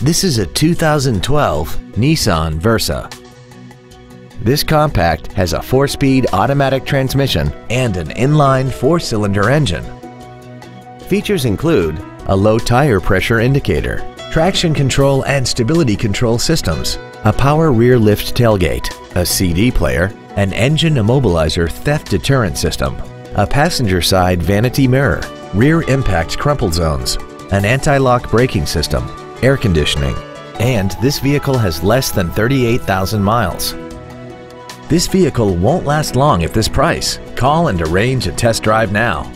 This is a 2012 Nissan Versa. This compact has a four-speed automatic transmission and an inline four-cylinder engine. Features include a low tire pressure indicator, traction control and stability control systems, a power rear lift tailgate, a CD player, an engine immobilizer theft deterrent system, a passenger side vanity mirror, rear impact crumple zones, an anti-lock braking system, air conditioning, and this vehicle has less than 38,000 miles. This vehicle won't last long at this price. Call and arrange a test drive now.